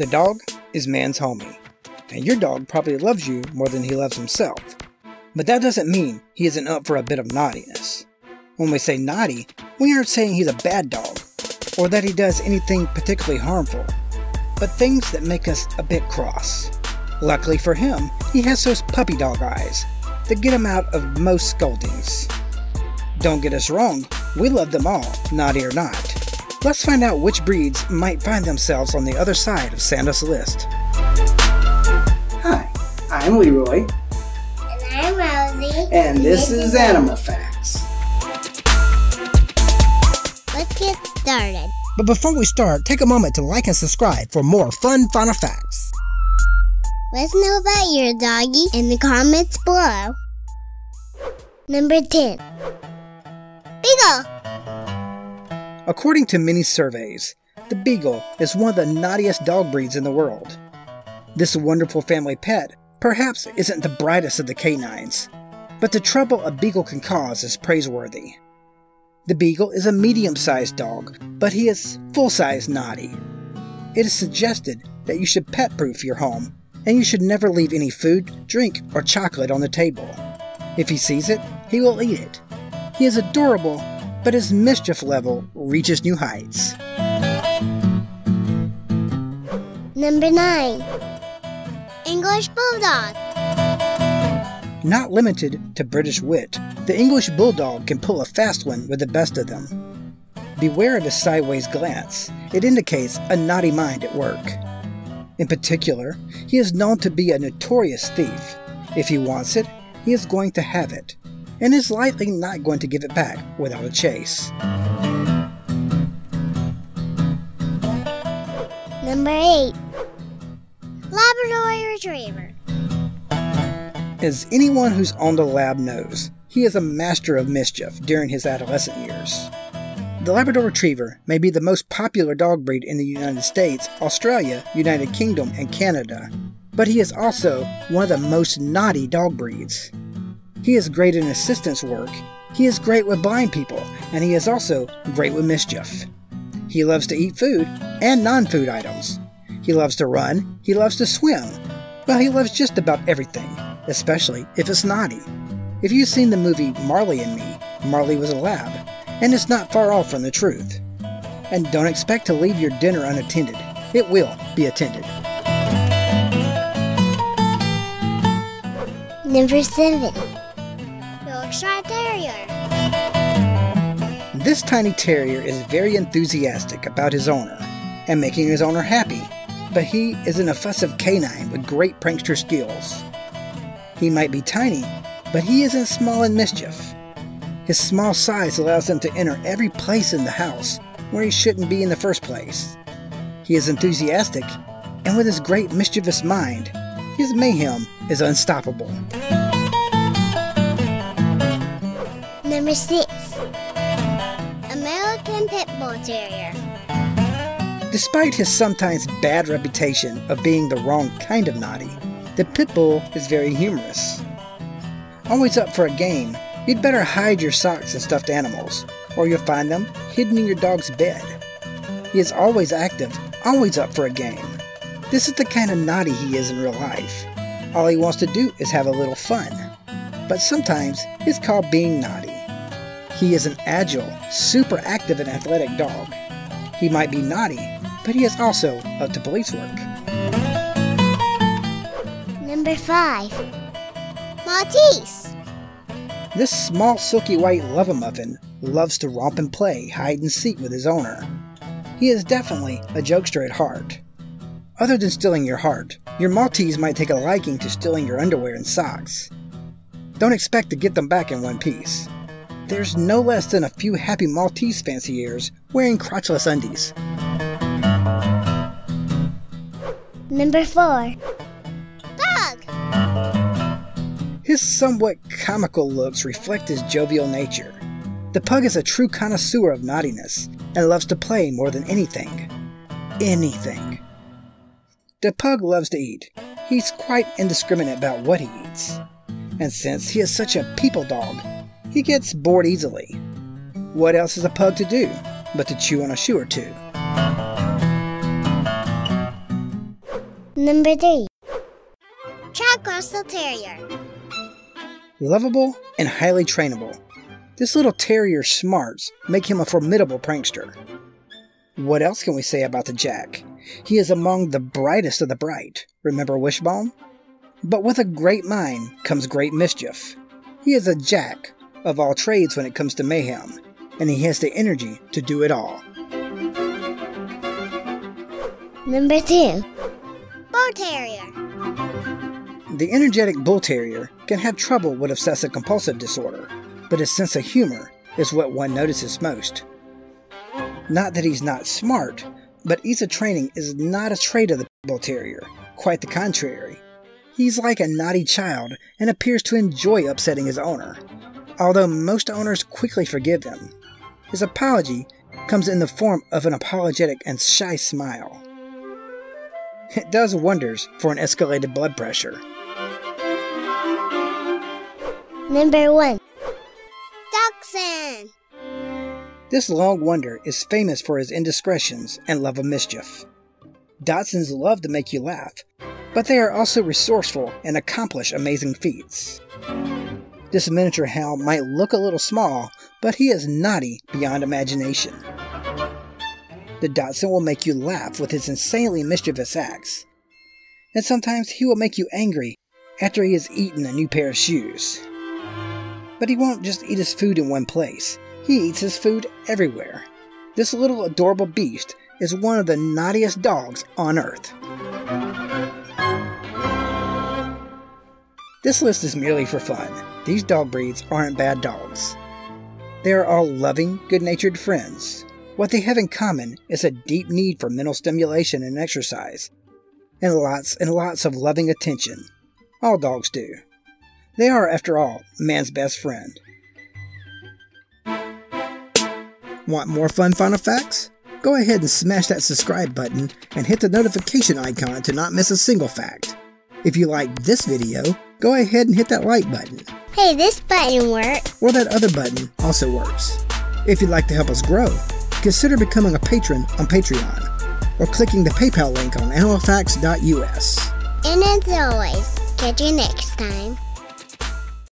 The dog is man's homie, and your dog probably loves you more than he loves himself. But that doesn't mean he isn't up for a bit of naughtiness. When we say naughty, we aren't saying he's a bad dog, or that he does anything particularly harmful, but things that make us a bit cross. Luckily for him, he has those puppy dog eyes that get him out of most scoldings. Don't get us wrong, we love them all, naughty or not. Let's find out which breeds might find themselves on the other side of Santa's list. Hi, I'm Leroy, And I'm Rosie. and this is Animal Facts. Let's get started. But before we start, take a moment to like and subscribe for more fun fauna facts. Let's know about your doggy in the comments below. Number 10. Beagle! According to many surveys, the Beagle is one of the naughtiest dog breeds in the world. This wonderful family pet perhaps isn't the brightest of the canines, but the trouble a Beagle can cause is praiseworthy. The Beagle is a medium sized dog, but he is full size naughty. It is suggested that you should pet proof your home, and you should never leave any food, drink, or chocolate on the table. If he sees it, he will eat it. He is adorable, but his mischief level reaches new heights. Number 9. English Bulldog. Not limited to British wit, the English Bulldog can pull a fast one with the best of them. Beware of his sideways glance, it indicates a naughty mind at work. In particular, he is known to be a notorious thief. If he wants it, he is going to have it, and is likely not going to give it back without a chase. Number 8. Labrador Retriever. As anyone who's owned a lab knows, he is a master of mischief during his adolescent years. The Labrador Retriever may be the most popular dog breed in the United States, Australia, United Kingdom, and Canada, but he is also one of the most naughty dog breeds. He is great in assistance work, he is great with blind people, and he is also great with mischief. He loves to eat food and non food items. He loves to run, he loves to swim. Well, he loves just about everything, especially if it's naughty. If you've seen the movie Marley and Me, Marley was a lab, and it's not far off from the truth. And don't expect to leave your dinner unattended, it will be attended. Number 7. Yorkshire Terrier. This tiny terrier is very enthusiastic about his owner and making his owner happy, but he is an effusive canine with great prankster skills. He might be tiny, but he isn't small in mischief. His small size allows him to enter every place in the house where he shouldn't be in the first place. He is enthusiastic, and with his great mischievous mind, his mayhem is unstoppable. Number 6. American Pit Bull Terrier. Despite his sometimes bad reputation of being the wrong kind of naughty, the pit bull is very humorous. Always up for a game, you'd better hide your socks and stuffed animals, or you'll find them hidden in your dog's bed. He is always active, always up for a game. This is the kind of naughty he is in real life. All he wants to do is have a little fun. But sometimes it's called being naughty. He is an agile, super active and athletic dog. He might be naughty, but he is also up to police work. Number 5. Maltese. This small silky white love-a-muffin loves to romp and play hide and seek with his owner. He is definitely a jokester at heart. Other than stealing your heart, your Maltese might take a liking to stealing your underwear and socks. Don't expect to get them back in one piece. There's no less than a few happy Maltese fanciers wearing crotchless undies. Number 4. Pug. His somewhat comical looks reflect his jovial nature. The pug is a true connoisseur of naughtiness and loves to play more than anything. Anything. The pug loves to eat. He's quite indiscriminate about what he eats. And since he is such a people dog, he gets bored easily. What else is a pug to do but to chew on a shoe or two? Number 3. Jack Russell Terrier. Lovable and highly trainable. This little terrier's smarts make him a formidable prankster. What else can we say about the Jack? He is among the brightest of the bright. Remember Wishbone? But with a great mind comes great mischief. He is a Jack of all trades when it comes to mayhem, and he has the energy to do it all. Number 2. Bull Terrier. The energetic bull terrier can have trouble with obsessive compulsive disorder, but his sense of humor is what one notices most. Not that he's not smart, but ease of training is not a trait of the bull terrier, quite the contrary. He's like a naughty child and appears to enjoy upsetting his owner, although most owners quickly forgive him. His apology comes in the form of an apologetic and shy smile. It does wonders for an escalated blood pressure. Number 1. Dachshund. This long wonder is famous for his indiscretions and love of mischief. Dachshunds love to make you laugh, but they are also resourceful and accomplish amazing feats. This miniature hound might look a little small, but he is naughty beyond imagination. The Dachshund will make you laugh with his insanely mischievous acts, and sometimes he will make you angry after he has eaten a new pair of shoes. But he won't just eat his food in one place, he eats his food everywhere. This little adorable beast is one of the naughtiest dogs on earth. This list is merely for fun. These dog breeds aren't bad dogs. They are all loving, good natured friends. What they have in common is a deep need for mental stimulation and exercise, and lots and lots of loving attention. All dogs do. They are, after all, man's best friend. Want more fun fun facts? Go ahead and smash that subscribe button and hit the notification icon to not miss a single fact. If you liked this video, go ahead and hit that like button. Hey, this button works. Or that other button also works. If you'd like to help us grow, consider becoming a patron on Patreon or clicking the PayPal link on animalfacts.us. And as always, catch you next time.